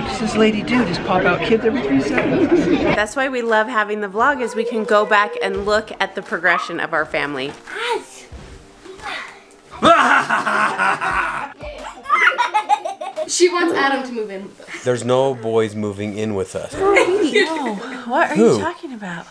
crap does this lady do? Just pop out kids every three seconds? That's why we love having the vlog is we can go back and look at the progression of our family. She wants Adam to move in with us. There's no boys moving in with us. No, what are Who? you talking about?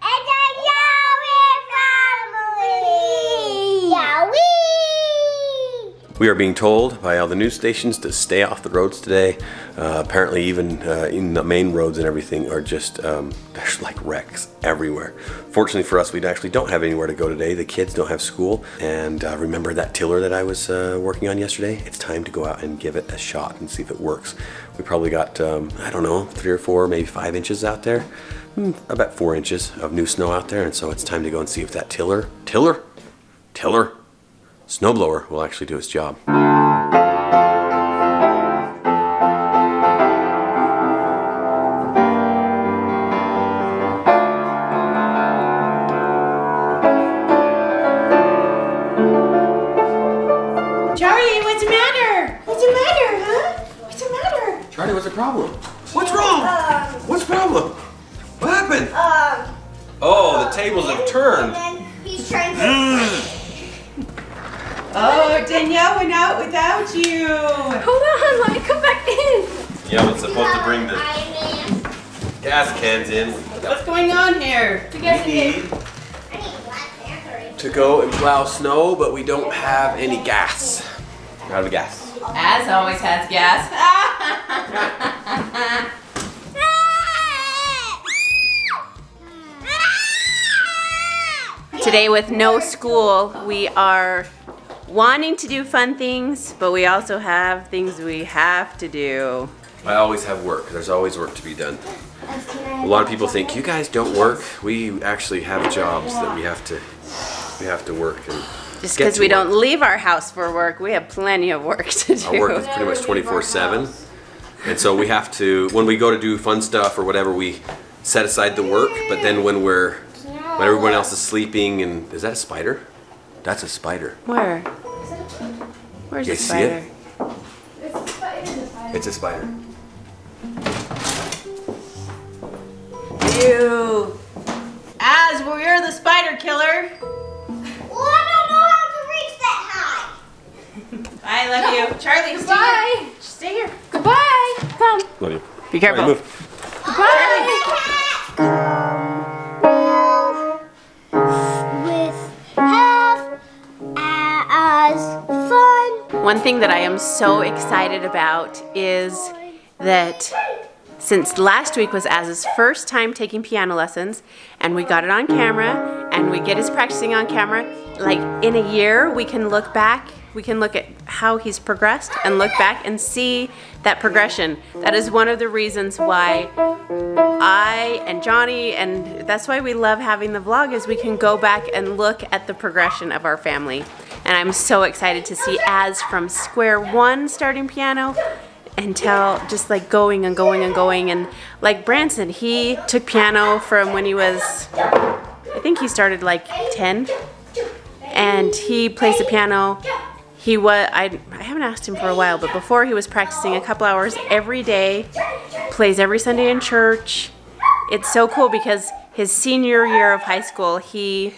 We are being told by all the news stations to stay off the roads today. Uh, apparently, even uh, in the main roads and everything are just um, there's like wrecks everywhere. Fortunately for us, we actually don't have anywhere to go today. The kids don't have school, and uh, remember that tiller that I was uh, working on yesterday? It's time to go out and give it a shot and see if it works. We probably got um, I don't know three or four, maybe five inches out there. Hmm, about four inches of new snow out there, and so it's time to go and see if that tiller, tiller, tiller snowblower will actually do its job. Charlie, what's the matter? What's the matter, huh? What's the matter? Charlie, what's the problem? What's wrong? Um, what's the problem? What happened? Um, oh, the tables have turned. He's trying to. Hmm? Oh, Danielle went out without you. Hold on, let me come back in. Yeah, I was supposed to bring the gas cans in. What's going on here? You guys We need need to go and plow snow, but we don't have any gas. We're out of gas. As always has gas. Today with no school, we are wanting to do fun things, but we also have things we have to do. I always have work. There's always work to be done. A lot of people think you guys don't work. We actually have jobs that we have to we have to work and Just because we work. don't leave our house for work, we have plenty of work to do. Our work is pretty much 24/7. And so we have to when we go to do fun stuff or whatever, we set aside the work, but then when we're when everyone else is sleeping and is that a spider? That's a spider. Where? Where's You the see it? spider? It's a spider. Ew. As we're the spider killer. Well, I don't know how to reach that high. I love you. Charlie, stay Goodbye. here. Stay here. Goodbye. Come. Love you. Be careful. Alright, move. With One thing that I am so excited about is that since last week was Az's first time taking piano lessons and we got it on camera and we get his practicing on camera, like in a year we can look back, we can look at how he's progressed and look back and see that progression. That is one of the reasons why I and Johnny and that's why we love having the vlog is we can go back and look at the progression of our family. And I'm so excited to see Az from square one starting piano until just like going and going and going and like Branson, he took piano from when he was I think he started like 10 and he plays the piano. He was I, I haven't asked him for a while, but before he was practicing a couple hours every day, plays every Sunday in church. It's so cool because his senior year of high school, he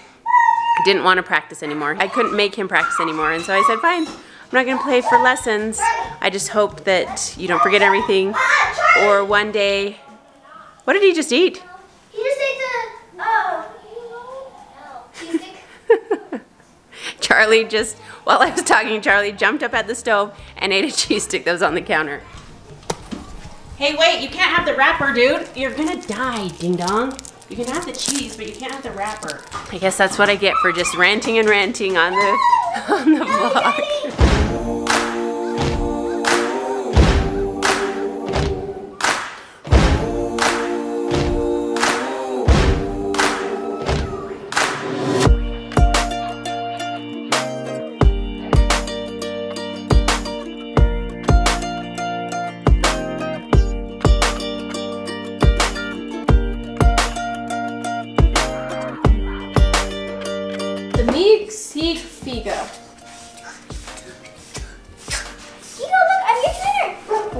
didn't want to practice anymore. I couldn't make him practice anymore, and so I said, "Fine, I'm not going to play for lessons. I just hope that you don't forget everything, or one day." What did he just eat? He just ate the. Oh. Cheese stick. Charlie just, while I was talking, Charlie jumped up at the stove and ate a cheese stick that was on the counter. Hey, wait, you can't have the wrapper, dude. You're gonna die, ding dong. You can have the cheese, but you can't have the wrapper. I guess that's what I get for just ranting and ranting on the on the vlog.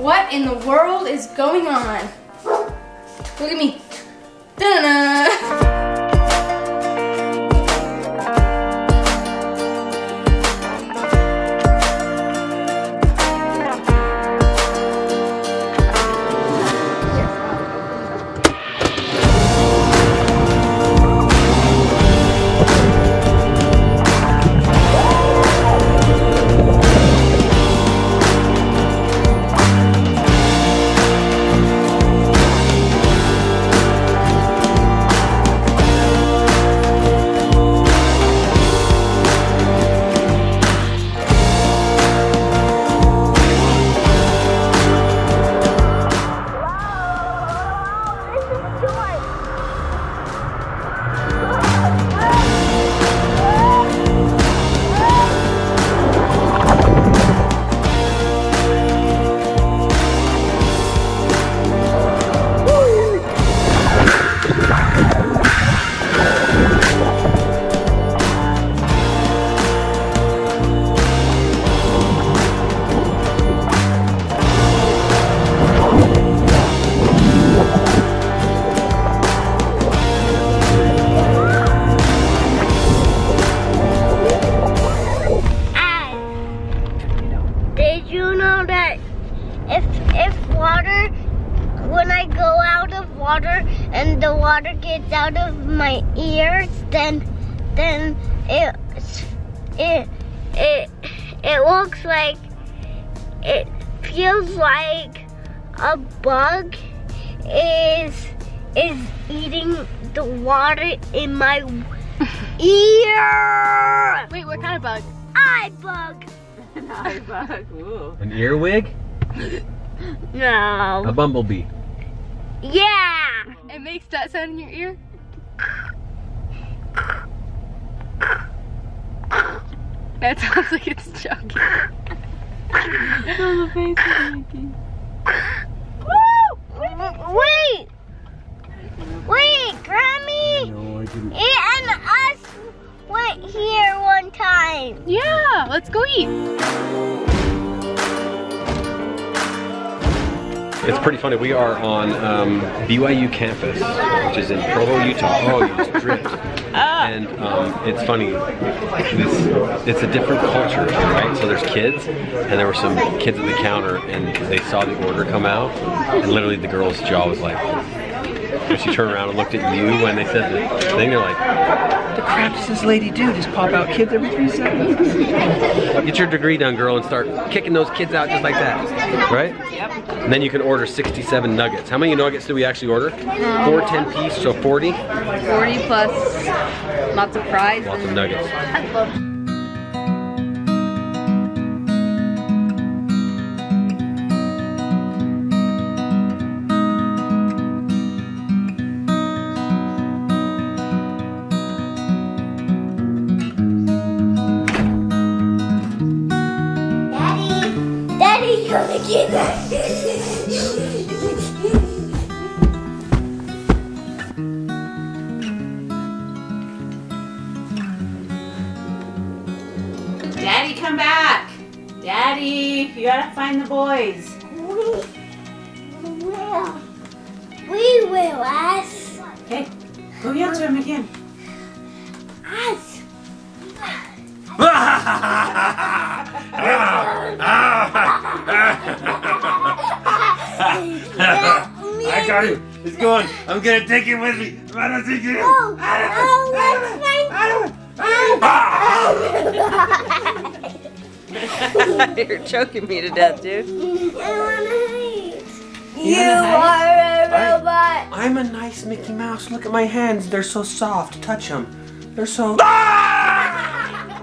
What in the world is going on? Look at me. Ta-da! water gets out of my ears then then it it it it looks like it feels like a bug is is eating the water in my ear. Wait, what kind of bug? Eye bug. An earwig? No. A bumblebee. Yeah. It makes that sound in your ear? That sounds like it's joking. Wait. Funny. We are on um, BYU campus, which is in Provo, Utah. Oh, you just dripped. And um, it's funny. It's, it's a different culture, right? So there's kids, and there were some kids at the counter, and they saw the order come out, and literally the girl's jaw was like. She turned around and looked at you when they said the thing. They're like, The crap does this lady do? Just pop out kids every three seconds? "Get your degree done, girl, and start kicking those kids out just like that, right?" Yep. And then you can order 67 nuggets. How many nuggets do we actually order? Four um, 10 piece, so 40. 40 plus lots of fries. Lots of nuggets. Daddy, Daddy, come and get that. Come back. Daddy, you gotta find the boys. We will. We will, us. Okay, go yell to him again. Us. I got him. He's going. I'm gonna take him with me. I'm gonna take him. Oh, oh, let's find You're choking me to death, dude. I wanna hate. You are a robot. I'm a nice Mickey Mouse. Look at my hands. They're so soft. Touch them. They're so. Ah!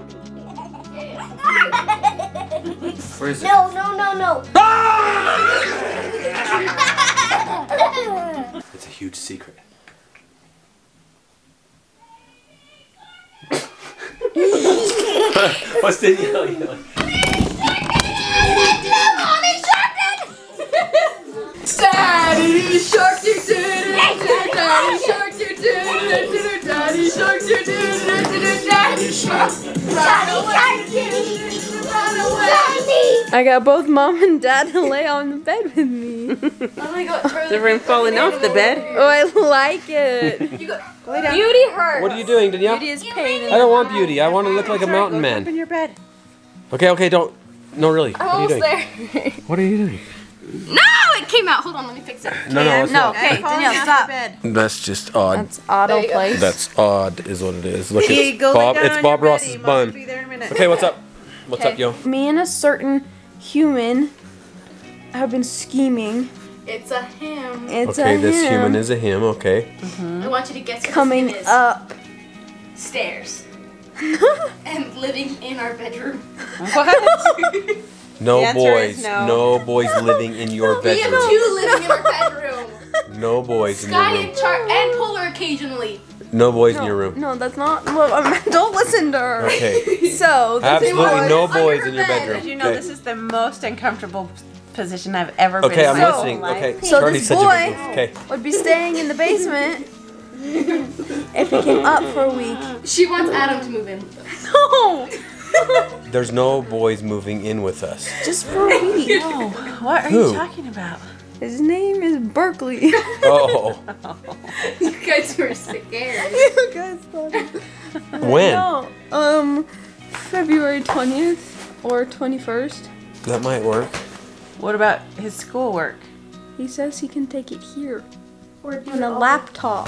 Where is it? No, no, no, no. Ah! It's a huge secret. What's the yell? I got both mom and dad to lay on the bed with me. Oh my god, Charlie. The room falling off the bed. Oh, I like it. You got, beauty hurts. What are you doing, Danielle? Beauty is pain. I don't want beauty. I want to look like a mountain Up in man. your bed. Okay, okay, don't. No, really. What are you doing? What are you doing? No, it came out. Hold on, let me fix it. No, no, it's No, not. okay, Danielle, stop. That's just odd. That's auto place. That's odd, is what it is. Look, Hey, it's Bob. It's Bob Ross's beddie. Bun. will be there in a minute. Okay, what's up? What's up, yo? Me and a certain human have been scheming. It's a him. It's Okay, a this him human is a him. Okay. Mhm. I want you to guess what coming his name up. stairs and living in our bedroom. No The boys. is no. No boys living in your We have bedroom. two living in our bedroom. No boys in your Sky and Char and Polar occasionally. No boys in your room. no, that's not. Well, I'm, don't listen to her. Okay. So, this is Absolutely no boys in your bedroom. Did you know Okay. this is the most uncomfortable position I've ever been Okay, in I'm my listening. Okay. So Charlie's this boy- Okay. would be staying in the basement if he came up for a week. She wants Adam to move in. No, There's no boys moving in with us. just for a week. Oh, what are Who? you talking about? His name is Berkeley. Oh. You guys were scared. you guys thought When? No, um, February twentieth or twenty-first. That might work. What about his schoolwork? He says he can take it here Or on a laptop.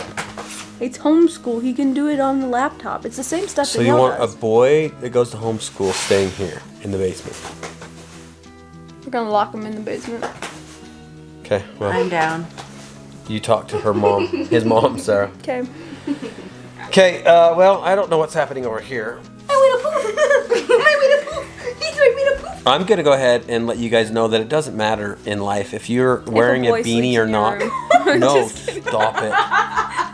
It's homeschool. He can do it on the laptop. It's the same stuff. So you want a boy that goes to homeschool staying here in the basement? We're gonna lock him in the basement. Okay. Well, I'm down. you talk to her mom, his mom, Sarah. Okay. Okay. Uh, well, I don't know what's happening over here. I'm gonna go ahead and let you guys know that it doesn't matter in life if you're wearing a, boy beanie or not. no, stop it.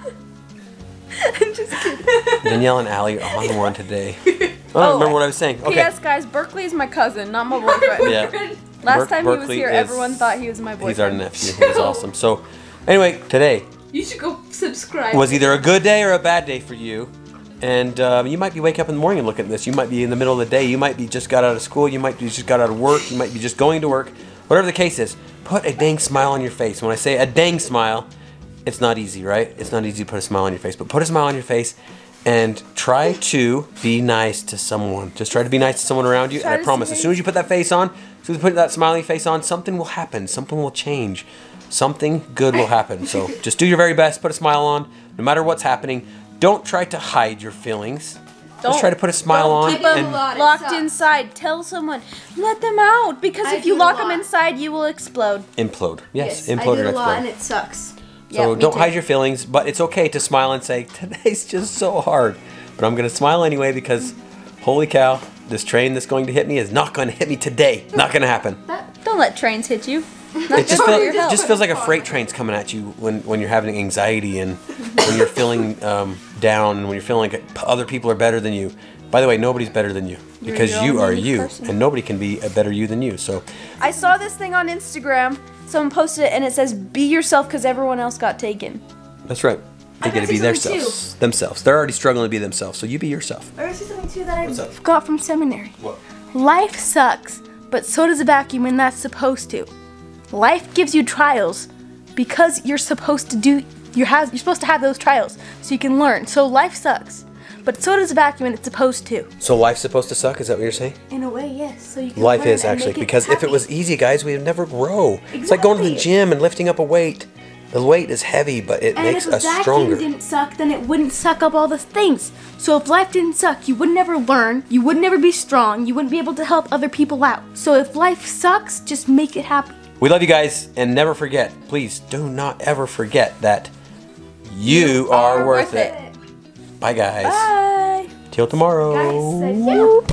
I'm just kidding. Danielle and Allie are on the one today. I don't remember what I was saying. Okay. P.S. guys, Berkeley is my cousin, not my boyfriend. Yeah. Last Berk- time he was Berkeley here, is- everyone thought he was my boyfriend. He's our nephew. He's awesome. So, anyway, today You should go subscribe. was either a good day or a bad day for you. And um, you might be waking up in the morning and looking at this. You might be in the middle of the day. You might be just got out of school. You might be just got out of work. You might be just going to work. Whatever the case is, put a dang smile on your face. When I say a dang smile, it's not easy, right? It's not easy to put a smile on your face. But put a smile on your face and try to be nice to someone. Just try to be nice to someone around you. Try and I promise, as soon as you put that face on, as soon as you put that smiley face on, something will happen. Something will change. Something good will happen. So just do your very best. Put a smile on, no matter what's happening. Don't try to hide your feelings. just try to put a smile on. keep 'em and locked. Locked inside. Tell someone. Let them out. Because I if you lock them inside, you will explode. implode. Yes, I implode did or a lot and it sucks. Yeah, So me don't too. hide your feelings, but it's okay to smile and say, today's just so hard. But I'm going to smile anyway because, holy cow, this train that's going to hit me is not going to hit me today. Not going to happen. Don't let trains hit you. It just, feel, it just feels like a freight train's coming at you when, when you're having anxiety and when you're feeling um, down and when you're feeling like other people are better than you. By the way, nobody's better than you because your you are you, person. and nobody can be a better you than you. So I saw this thing on Instagram. Someone posted it and it says, "Be yourself," because everyone else got taken. that's right. They I get to gotta be themselves. Themselves. They're already struggling to be themselves. So you be yourself. I see something too that What's I up? got from seminary. What? Life sucks, but so does a vacuum, and that's supposed to. Life gives you trials because you're supposed to do. You're, has, you're supposed to have those trials so you can learn. So life sucks, but so does a vacuum, and it's supposed to. So life's supposed to suck? Is that what you're saying? In a way, yes. So you can Life is actually it because if it was easy, guys, we'd never grow. Exactly. It's like going to the gym and lifting up a weight. The weight is heavy, but it And makes if a if vacuum didn't suck, then it wouldn't suck up all the things. So if life didn't suck, you would never learn, you would never be strong, you wouldn't be able to help other people out. So if life sucks, just make it happy. We love you guys, and never forget, please do not ever forget that you, are, worth it. Bye, guys. Bye. Till tomorrow. Guys, said you.